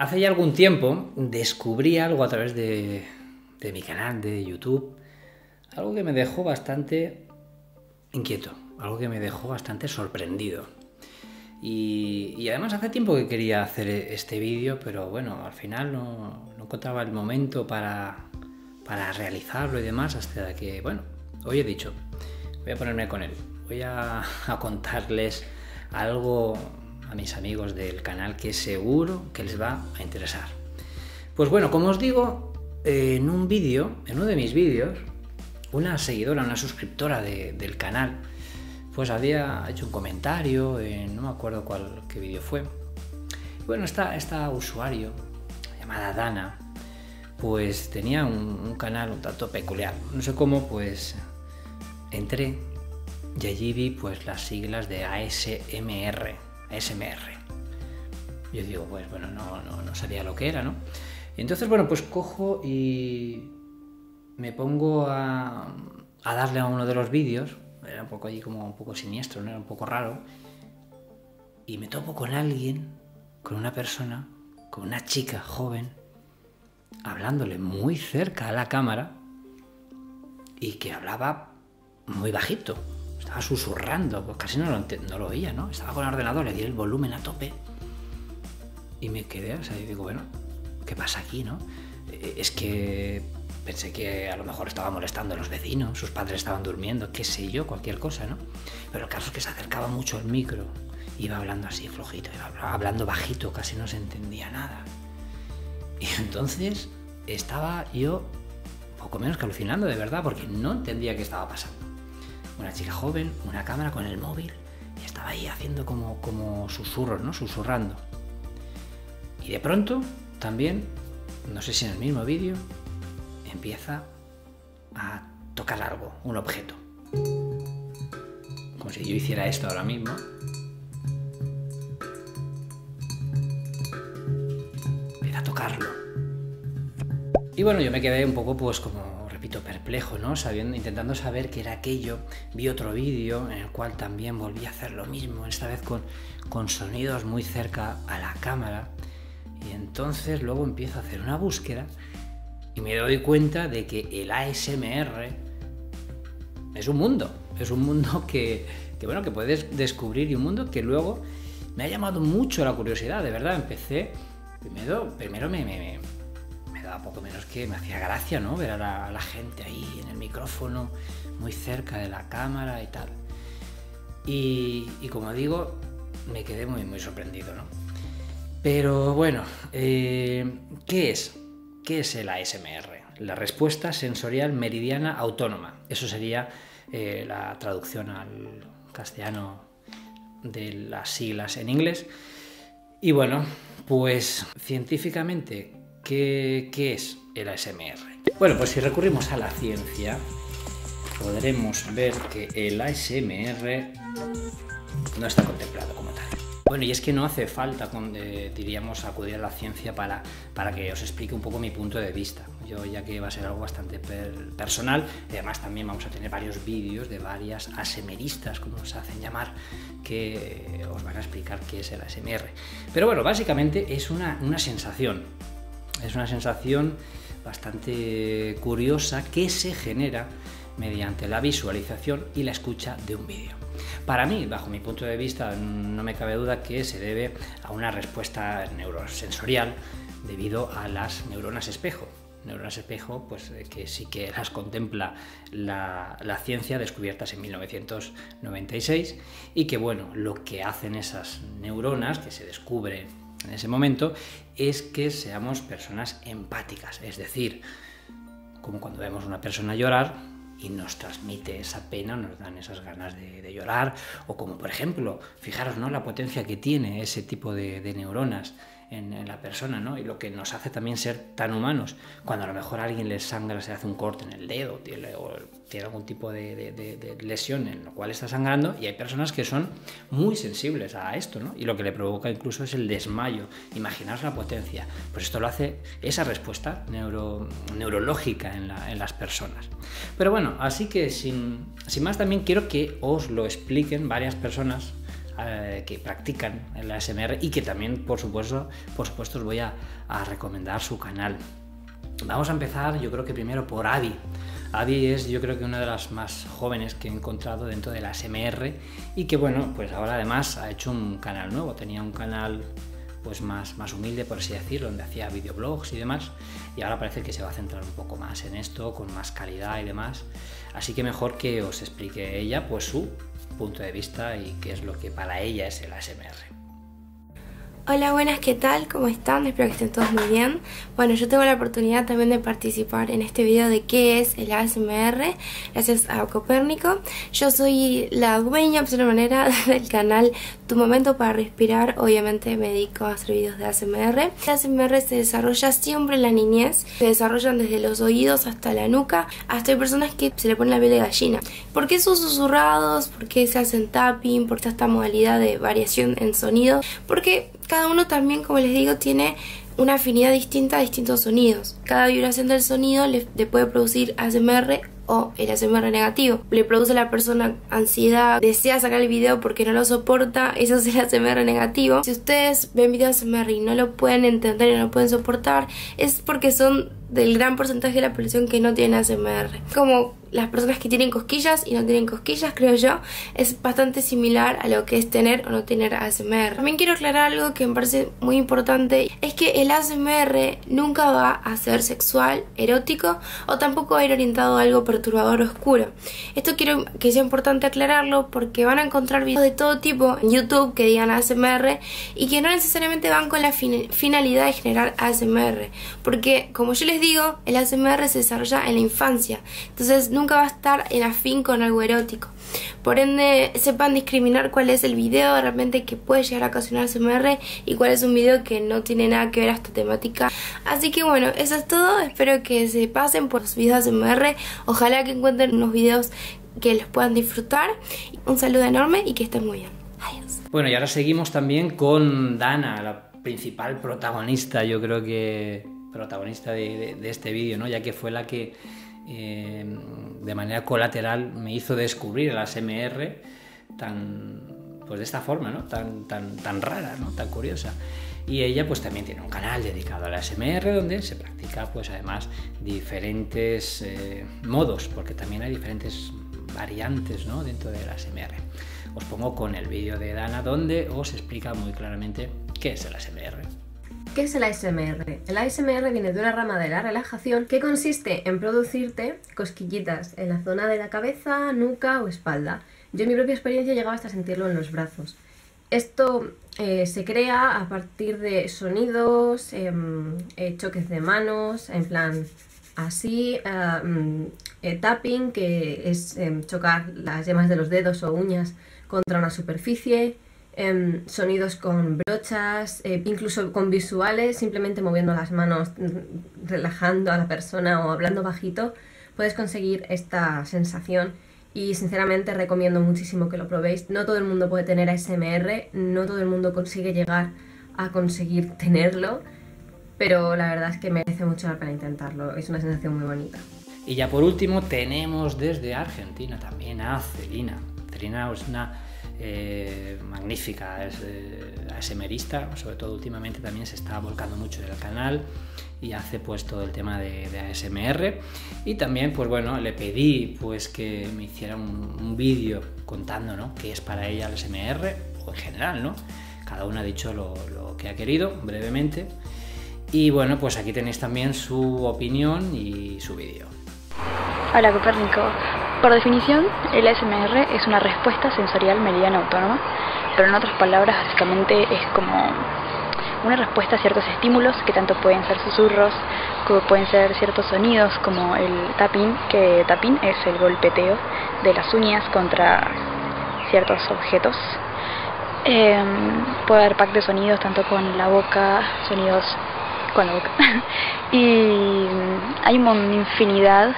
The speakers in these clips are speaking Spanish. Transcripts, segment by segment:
Hace ya algún tiempo descubrí algo a través de, mi canal de YouTube, algo que me dejó bastante inquieto, algo que me dejó bastante sorprendido. Y, además hace tiempo que quería hacer este vídeo, pero bueno, al final no, encontraba el momento para, para, realizarlo y demás, hasta que, bueno, hoy he dicho, voy a ponerme con él, voy a contarles algo a mis amigos del canal que seguro que les va a interesar. Pues bueno, como os digo, en un vídeo, en uno de mis vídeos, una seguidora, una suscriptora del canal, pues había hecho un comentario, no me acuerdo cuál qué vídeo fue. Bueno, esta, esta usuario, llamada Dana, pues tenía un, un, canal un tanto peculiar. No sé cómo, pues entré y allí vi pues las siglas de ASMR. SMR. Yo digo, pues bueno, no, no, sabía lo que era, ¿no? Y entonces, bueno, pues cojo y me pongo a, a darle a uno de los vídeos, era un poco allí como un poco siniestro, ¿no? Era un poco raro, y me topo con alguien, con una persona, con una chica joven, hablándole muy cerca a la cámara y que hablaba muy bajito estaba susurrando, pues casi no lo, oía, ¿no? Estaba con el ordenador, le di el volumen a tope y me quedé, o sea, digo, bueno, ¿qué pasa aquí, no? Eh, es que pensé que a lo mejor estaba molestando a los vecinos, sus padres estaban durmiendo, qué sé yo, cualquier cosa, ¿no? Pero el caso es que se acercaba mucho al micro, iba hablando así flojito, iba hablando bajito, casi no se entendía nada. Y entonces estaba yo poco menos que alucinando, de verdad, porque no entendía qué estaba pasando una chica joven, una cámara con el móvil, y estaba ahí haciendo como, como susurros, ¿no? Susurrando. Y de pronto, también, no sé si en el mismo vídeo, empieza a tocar algo, un objeto. Como si yo hiciera esto ahora mismo. Empieza a tocarlo. Y bueno, yo me quedé un poco pues como perplejo, ¿no? Sabiendo, intentando saber qué era aquello. Vi otro vídeo en el cual también volví a hacer lo mismo, esta vez con, con sonidos muy cerca a la cámara. Y entonces luego empiezo a hacer una búsqueda y me doy cuenta de que el ASMR es un mundo, es un mundo que, que, bueno, que puedes descubrir y un mundo que luego me ha llamado mucho la curiosidad, de verdad, empecé, primero, primero me, me, poco menos que me hacía gracia, ¿no? Ver a la, gente ahí en el micrófono, muy cerca de la cámara y tal. Y, como digo, me quedé muy, muy sorprendido, ¿no? Pero bueno, eh, ¿qué es? ¿Qué es el ASMR? La respuesta sensorial meridiana autónoma. Eso sería eh, la traducción al castellano de las siglas en inglés. Y bueno, pues científicamente, ¿Qué, es el ASMR? Bueno, pues si recurrimos a la ciencia, podremos ver que el ASMR no está contemplado como tal. Bueno, y es que no hace falta, eh, diríamos, acudir a la ciencia para, para que os explique un poco mi punto de vista. Yo, ya que va a ser algo bastante personal, y además también vamos a tener varios vídeos de varias ASMRistas, como se hacen llamar, que os van a explicar qué es el ASMR. Pero bueno, básicamente es una, una sensación es una sensación bastante curiosa que se genera mediante la visualización y la escucha de un vídeo. Para mí, bajo mi punto de vista, no me cabe duda que se debe a una respuesta neurosensorial debido a las neuronas espejo. Neuronas espejo, pues eh, que sí que las contempla la, ciencia descubiertas en 1996 y que bueno, lo que hacen esas neuronas que se descubren en ese momento es que seamos personas empáticas, es decir, como cuando vemos a una persona llorar y nos transmite esa pena, nos dan esas ganas de, llorar, o como por ejemplo, fijaros ¿no? la potencia que tiene ese tipo de, de neuronas en, la persona, ¿no? Y lo que nos hace también ser tan humanos. Cuando a lo mejor a alguien le sangra, se hace un corte en el dedo, tiene, o tiene algún tipo de, lesión en lo cual está sangrando, y hay personas que son muy sensibles a esto, ¿no? Y lo que le provoca incluso es el desmayo. Imaginaos la potencia. Pues esto lo hace esa respuesta neuro, neurológica en, en las personas. Pero bueno, así que sin, sin más también quiero que os lo expliquen varias personas eh, que practican el ASMR y que también, por supuesto, por supuesto os voy a, a recomendar su canal. Vamos a empezar, yo creo que primero por Adi. Adi es yo creo que una de las más jóvenes que he encontrado dentro de la SMR y que bueno, pues ahora además ha hecho un canal nuevo, tenía un canal pues más, más humilde por así decirlo, donde hacía videoblogs y demás y ahora parece que se va a centrar un poco más en esto, con más calidad y demás. Así que mejor que os explique ella pues su punto de vista y qué es lo que para ella es el ASMR. Hola, buenas, ¿qué tal? ¿Cómo están? Espero que estén todos muy bien. Bueno, yo tengo la oportunidad también de participar en este video de qué es el ASMR, gracias a Copérnico. Yo soy la dueña, de alguna manera, del canal Tu Momento para Respirar. Obviamente me dedico a hacer videos de ASMR. El ASMR se desarrolla siempre en la niñez. Se desarrollan desde los oídos hasta la nuca. Hasta hay personas que se le pone la piel de gallina. ¿Por qué son susurrados? ¿Por qué se hacen tapping? ¿Por qué esta modalidad de variación en sonido? Porque cada uno también, como les digo, tiene una afinidad distinta a distintos sonidos. Cada vibración del sonido le, puede producir ASMR o el ASMR negativo. Le produce a la persona ansiedad, desea sacar el video porque no lo soporta, eso es el ASMR negativo. Si ustedes ven videos ASMR y no lo pueden entender y no lo pueden soportar, es porque son del gran porcentaje de la población que no tiene ASMR. Como las personas que tienen cosquillas y no tienen cosquillas, creo yo, es bastante similar a lo que es tener o no tener ASMR. También quiero aclarar algo que me parece muy importante, es que el ASMR nunca va a ser sexual, erótico o tampoco va a ir orientado a algo perturbador oscuro. Esto quiero que sea importante aclararlo porque van a encontrar videos de todo tipo en YouTube que digan ASMR y que no necesariamente van con la finalidad de generar ASMR, porque como yo les digo, el ASMR se desarrolla en la infancia, entonces nunca va a estar en afín con algo erótico. Por ende, sepan discriminar cuál es el video realmente que puede llegar a ocasionar ASMR y cuál es un video que no tiene nada que ver a esta temática. Así que bueno, eso es todo. Espero que se pasen por los videos ASMR. Ojalá que encuentren unos videos que los puedan disfrutar. Un saludo enorme y que estén muy bien. Adiós. Bueno, y ahora seguimos también con Dana, la principal protagonista, yo creo que protagonista de, este vídeo, ¿no? ya que fue la que eh, de manera colateral me hizo descubrir el SMR tan, pues de esta forma, ¿no? tan, tan, tan rara, ¿no? tan curiosa. Y ella pues también tiene un canal dedicado al ASMR donde se practica pues además diferentes eh, modos, porque también hay diferentes variantes ¿no? dentro del ASMR. Os pongo con el vídeo de Dana donde os explica muy claramente qué es el ASMR. ¿Qué es el ASMR? El ASMR viene de una rama de la relajación que consiste en producirte cosquillitas en la zona de la cabeza, nuca o espalda. Yo en mi propia experiencia llegaba hasta sentirlo en los brazos. Esto eh, se crea a partir de sonidos, em, eh, choques de manos, en plan así, eh, mm, tapping, que es em, chocar las yemas de los dedos o uñas contra una superficie, Em, sonidos con brochas, eh, incluso con visuales, simplemente moviendo las manos, relajando a la persona o hablando bajito, puedes conseguir esta sensación y sinceramente recomiendo muchísimo que lo probéis. No todo el mundo puede tener ASMR, no todo el mundo consigue llegar a conseguir tenerlo, pero la verdad es que merece mucho la pena intentarlo, es una sensación muy bonita. Y ya por último tenemos desde Argentina también a Celina. Celina es una eh, magnífica, es eh, ASMRista, sobre todo últimamente también se está volcando mucho en el canal y hace pues todo el tema de, ASMR y también pues bueno le pedí pues que me hiciera un, vídeo contando ¿no? qué es para ella el ASMR o en general, ¿no? Cada una ha dicho lo, lo que ha querido brevemente y bueno pues aquí tenéis también su opinión y su vídeo. Hola Copérnico, por definición, el ASMR es una respuesta sensorial meridiana autónoma, pero en otras palabras básicamente es como una respuesta a ciertos estímulos que tanto pueden ser susurros, como pueden ser ciertos sonidos como el tapping, que tapping es el golpeteo de las uñas contra ciertos objetos. Eh, puede haber pack de sonidos tanto con la boca, sonidos con la boca. y hay una infinidad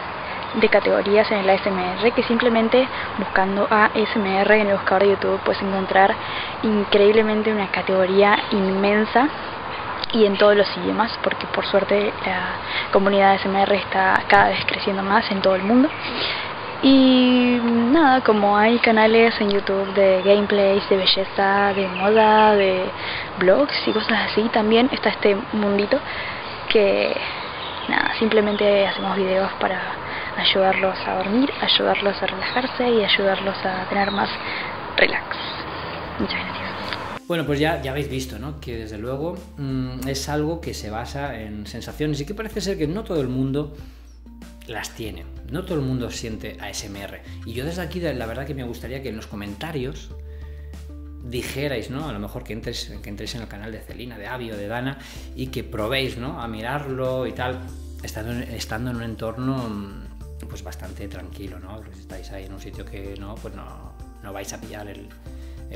de categorías en el ASMR que simplemente buscando ASMR en el buscador de YouTube puedes encontrar increíblemente una categoría inmensa y en todos los idiomas porque por suerte la comunidad ASMR está cada vez creciendo más en todo el mundo. Y nada, como hay canales en YouTube de gameplays, de belleza, de moda, de blogs y cosas así, también está este mundito que nada, simplemente hacemos videos para ayudarlos a dormir, ayudarlos a relajarse y ayudarlos a tener más relax. Muchas gracias. Bueno, pues ya, ya habéis visto, ¿no? Que desde luego mm, es algo que se basa en sensaciones y que parece ser que no todo el mundo las tiene. No todo el mundo siente ASMR. Y yo desde aquí, la verdad que me gustaría que en los comentarios dijerais, ¿no? A lo mejor que entres, que entréis en el canal de Celina, de Avi o de Dana y que probéis, ¿no? A mirarlo y tal, estando, estando en un entorno mm, pues bastante tranquilo, ¿no? si estáis ahí en un sitio que no, pues no, no vais a pillar el,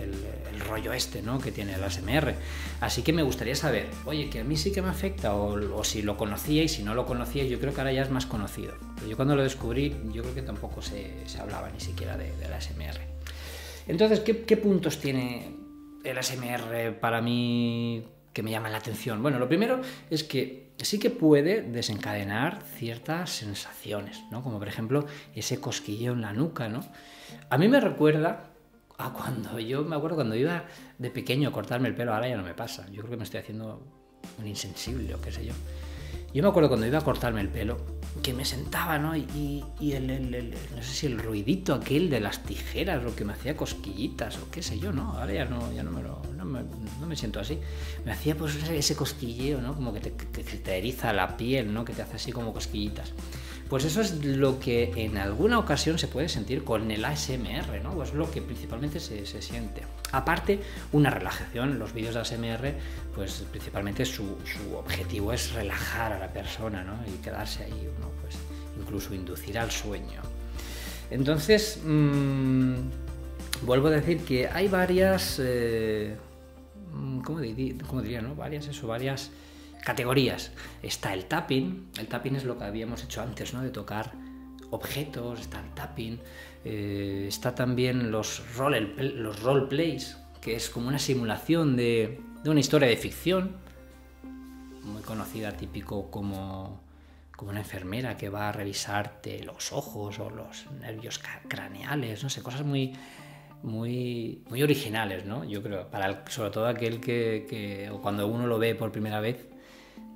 el, rollo este ¿no? que tiene el ASMR. Así que me gustaría saber, oye, que a mí sí que me afecta, o, si lo conocía y si no lo conocía, yo creo que ahora ya es más conocido. Pero yo cuando lo descubrí, yo creo que tampoco se, se hablaba ni siquiera de, del ASMR. Entonces, ¿qué, ¿qué, puntos tiene el ASMR para mí que me llama la atención? Bueno, lo primero es que sí que puede desencadenar ciertas sensaciones, ¿no? Como por ejemplo ese cosquilleo en la nuca, ¿no? A mí me recuerda a cuando yo me acuerdo cuando iba de pequeño a cortarme el pelo, ahora ya no me pasa. Yo creo que me estoy haciendo un insensible o qué sé yo. Yo me acuerdo cuando iba a cortarme el pelo, que me sentaba, ¿no? Y, el, no sé si el ruidito aquel de las tijeras, lo que me hacía cosquillitas o qué sé yo, ¿no? Ahora ya no, ya no, me, lo, no, me, siento así. Me hacía pues ese cosquilleo, ¿no? Como que te, que la piel, ¿no? Que te hace así como cosquillitas. Pues eso es lo que en alguna ocasión se puede sentir con el ASMR, ¿no? Es lo que principalmente se, siente. Aparte, una relajación. Los vídeos de ASMR, pues principalmente su, objetivo es relajar a la persona, ¿no? Y quedarse ahí, ¿no? Pues incluso inducir al sueño. Entonces, mm, vuelvo a decir que hay varias, eh, ¿cómo, diría, no? Varias, eso, varias categorías. Está el tapping, el tapping es lo que habíamos hecho antes, ¿no? De tocar objetos, está el tapping, eh, está también los role, los roleplays, que es como una simulación de, una historia de ficción, muy conocida, típico como, como una enfermera que va a revisarte los ojos o los nervios craneales, no sé, cosas muy, muy, muy originales, ¿no? Yo creo, para sobre todo aquel que, que, cuando uno lo ve por primera vez,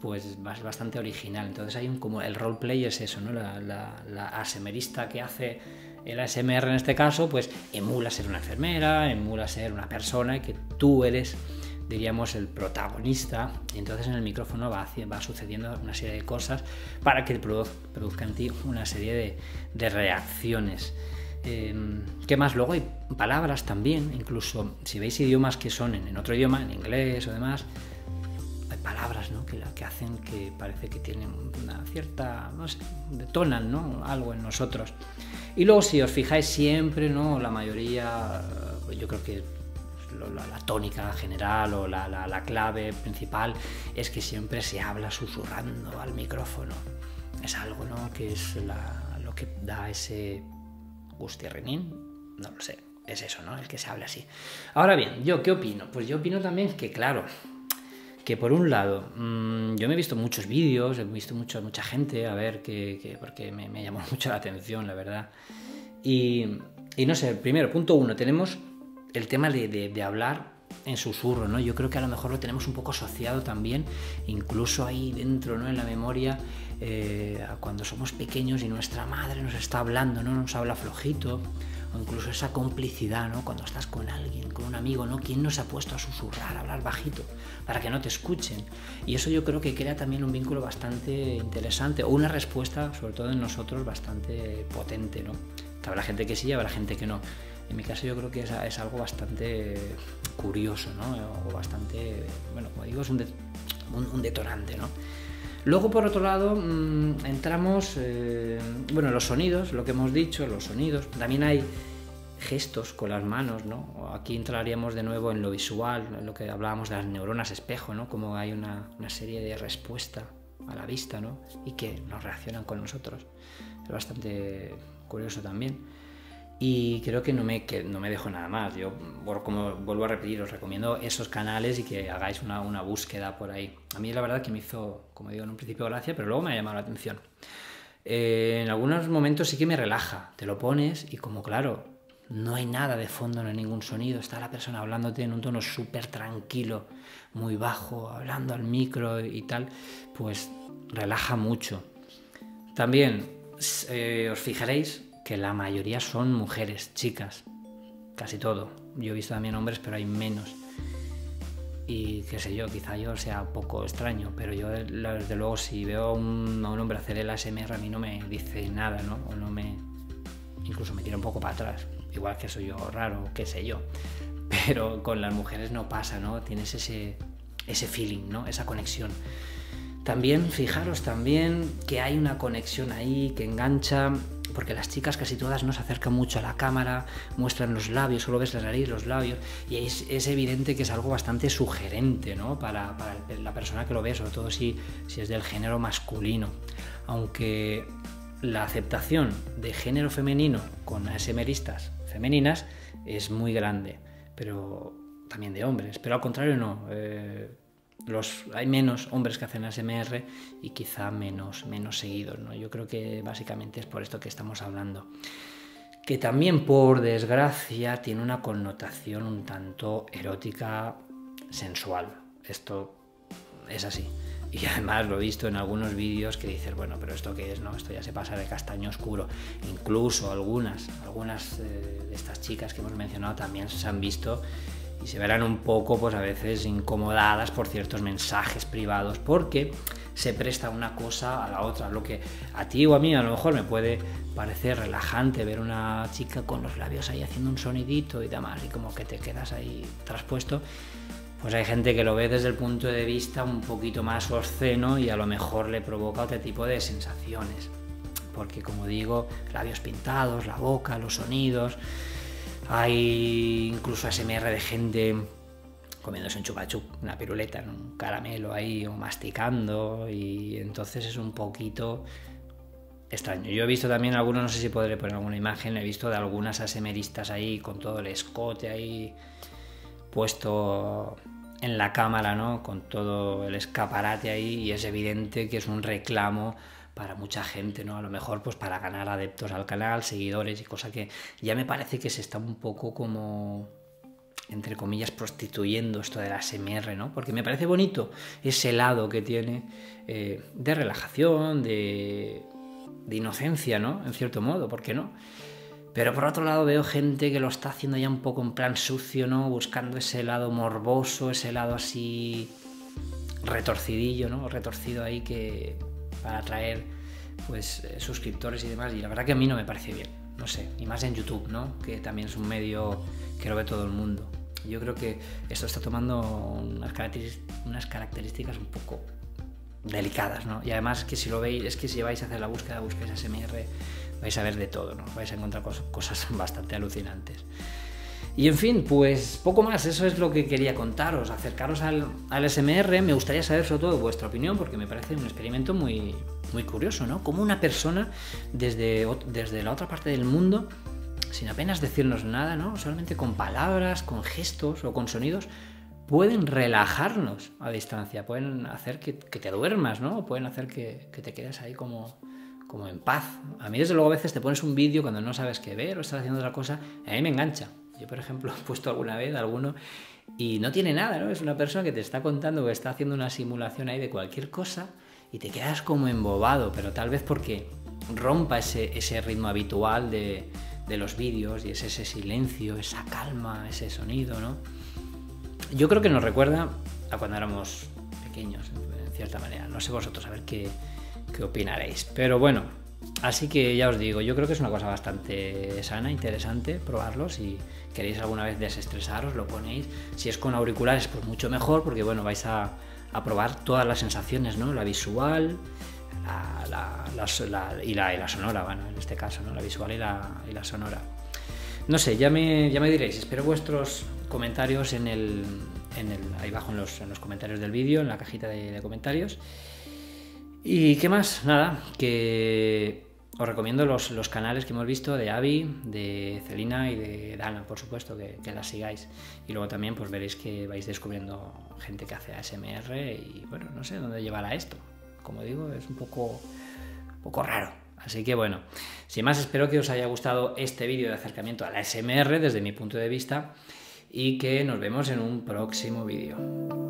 pues es bastante original. Entonces hay un como el roleplay es eso, ¿no? La, la, ASMRista que hace el ASMR en este caso, pues emula ser una enfermera, emula ser una persona y que tú eres, diríamos, el protagonista. Y entonces en el micrófono va, va sucediendo una serie de cosas para que produzca en ti una serie de, de reacciones. Em, ¿Qué más? Luego hay palabras también, incluso si veis idiomas que son en, en otro idioma, en inglés o demás, palabras ¿no? que, que hacen que parece que tienen una cierta, no sé, detonan ¿no? algo en nosotros. Y luego si os fijáis siempre, ¿no? la mayoría, pues yo creo que la, tónica general o la, la, clave principal es que siempre se habla susurrando al micrófono. Es algo ¿no? que es lo que da ese gustierrenín, no lo sé, es eso, ¿no? El que se habla así. Ahora bien, ¿yo qué opino? Pues yo opino también que, claro, que por un lado, mm, yo me he visto muchos vídeos, he visto mucho, mucha gente, a ver, que, porque me, llamó mucho la atención, la verdad. Y, no sé, primero, punto uno, tenemos el tema de, hablar en susurro, ¿no? Yo creo que a lo mejor lo tenemos un poco asociado también, incluso ahí dentro, ¿no? En la memoria, eh, cuando somos pequeños y nuestra madre nos está hablando, ¿no? Nos habla flojito, o incluso esa complicidad, ¿no? Cuando estás con alguien, con un amigo, ¿no? ¿Quién nos ha puesto a susurrar, a hablar bajito, para que no te escuchen? Y eso yo creo que crea también un vínculo bastante interesante, o una respuesta, sobre todo en nosotros, bastante potente, ¿no? habrá gente que sí habrá gente que no. En mi caso yo creo que es, algo bastante curioso, ¿no? O bastante, bueno, como digo, es un, un detonante, ¿no? Luego, por otro lado, mm, entramos, eh, bueno, los sonidos, lo que hemos dicho, los sonidos. También hay gestos con las manos, ¿no? Aquí entraríamos de nuevo en lo visual, en lo que hablábamos de las neuronas espejo, ¿no? Como hay una, una serie de respuesta a la vista, ¿no? Y que nos reaccionan con nosotros. Es bastante curioso también. Y creo que no me, que no me dejo nada más. Yo, como vuelvo a repetir, os recomiendo esos canales y que hagáis una, una, búsqueda por ahí. A mí la verdad que me hizo, como digo, en un principio gracia, pero luego me ha llamado la atención. eh, en algunos momentos sí que me relaja. Te lo pones y como claro, no hay nada de fondo, no hay ningún sonido, está la persona hablándote en un tono súper tranquilo, muy bajo, hablando al micro y tal, pues relaja mucho. También eh, os fijaréis que la mayoría son mujeres, chicas, casi todo. Yo he visto también hombres, pero hay menos. Y qué sé yo, quizá yo sea poco extraño, pero yo desde luego si veo a un, hombre hacer el ASMR a mí no me dice nada, ¿no? O no me... Incluso me tira un poco para atrás. Igual que soy yo raro, qué sé yo. Pero con las mujeres no pasa, ¿no? Tienes ese, ese feeling, ¿no? Esa conexión. También, fijaros también que hay una conexión ahí que engancha, porque las chicas casi todas no se acercan mucho a la cámara, muestran los labios, solo ves la nariz, los labios, y es, evidente que es algo bastante sugerente ¿no? para, para, la persona que lo ve, sobre todo si, si es del género masculino. Aunque la aceptación de género femenino con ASMRistas femeninas es muy grande, pero también de hombres, pero al contrario no. Eh, hay menos hombres que hacen ASMR y quizá menos, menos seguidos. ¿no? Yo creo que básicamente es por esto que estamos hablando. Que también, por desgracia, tiene una connotación un tanto erótica, sensual. Esto es así. Y además lo he visto en algunos vídeos que dices, bueno, pero esto qué es, no, esto ya se pasa de castaño oscuro. Incluso algunas, algunas eh, de estas chicas que hemos mencionado también se han visto y se verán un poco, pues a veces incomodadas por ciertos mensajes privados, porque se presta una cosa a la otra. Lo que a ti o a mí a lo mejor me puede parecer relajante ver una chica con los labios ahí haciendo un sonidito y demás, y como que te quedas ahí traspuesto. Pues hay gente que lo ve desde el punto de vista un poquito más obsceno y a lo mejor le provoca otro tipo de sensaciones. Porque como digo, labios pintados, la boca, los sonidos, hay incluso ASMR de gente comiéndose un chupachup, una piruleta, un caramelo ahí o masticando y entonces es un poquito extraño. Yo he visto también algunos, no sé si podré poner alguna imagen, he visto de algunas ASMRistas ahí con todo el escote ahí puesto en la cámara, ¿no? Con todo el escaparate ahí y es evidente que es un reclamo para mucha gente, ¿no? A lo mejor pues para ganar adeptos al canal, seguidores y cosa que ya me parece que se está un poco como entre comillas prostituyendo esto de la SMR, ¿no? Porque me parece bonito ese lado que tiene eh, de relajación, de, de inocencia, ¿no? En cierto modo, ¿por qué no? Pero por otro lado veo gente que lo está haciendo ya un poco en plan sucio, ¿no? Buscando ese lado morboso, ese lado así retorcidillo, ¿no? Retorcido ahí que, para atraer pues eh, suscriptores y demás. Y la verdad que a mí no me parece bien, no sé, y más en YouTube, ¿no? Que también es un medio que lo ve todo el mundo. Yo creo que esto está tomando unas características, un poco delicadas, ¿no? Y además que si lo veis, es que si vais a hacer la búsqueda, busquéis SMR, vais a ver de todo, ¿no? Vais a encontrar cosas bastante alucinantes. Y en fin, pues poco más, eso es lo que quería contaros, acercaros al, al, SMR, me gustaría saber sobre todo vuestra opinión, porque me parece un experimento muy, muy curioso, ¿no? Como una persona desde, desde la otra parte del mundo, sin apenas decirnos nada, ¿no? Solamente con palabras, con gestos o con sonidos, pueden relajarnos a distancia, pueden hacer que, que te duermas, ¿no? Pueden hacer que, que te quedes ahí como, como en paz. A mí desde luego a veces te pones un vídeo cuando no sabes qué ver o estás haciendo otra cosa, a mí me engancha. Yo, por ejemplo, he puesto alguna vez alguno y no tiene nada, ¿no? Es una persona que te está contando que está haciendo una simulación ahí de cualquier cosa y te quedas como embobado, pero tal vez porque rompa ese, ese ritmo habitual de, de los vídeos y es ese silencio, esa calma, ese sonido, ¿no? Yo creo que nos recuerda a cuando éramos pequeños, en cierta manera. No sé vosotros a ver qué, qué opinaréis. Pero bueno, Así que ya os digo, yo creo que es una cosa bastante sana, interesante probarlo. Si queréis alguna vez desestresaros, lo ponéis. Si es con auriculares, pues mucho mejor, porque bueno, vais a, probar todas las sensaciones, ¿no? La visual y, la, sonora, bueno, en este caso, ¿no? La visual y la, sonora. No sé, ya me, ya me diréis, espero vuestros comentarios en el, en el, ahí abajo en los, en los comentarios del vídeo, en la cajita de comentarios. ¿Y qué más? Nada, que os recomiendo los, los, canales que hemos visto de Avi, de Celina y de Dana, por supuesto, que, las sigáis. Y luego también pues veréis que vais descubriendo gente que hace ASMR y bueno, no sé dónde llevará esto. Como digo, es un poco, un poco raro. Así que bueno, sin más espero que os haya gustado este vídeo de acercamiento a la SMR desde mi punto de vista y que nos vemos en un próximo vídeo.